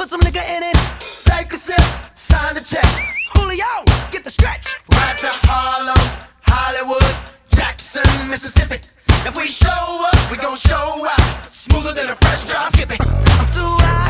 Put some nigga in it. Take a sip, sign the check. Julio, get the stretch. Right to Harlem, Hollywood, Jackson, Mississippi. If we show up, we gon' show out. Smoother than a fresh drop skipping. I'm too hot.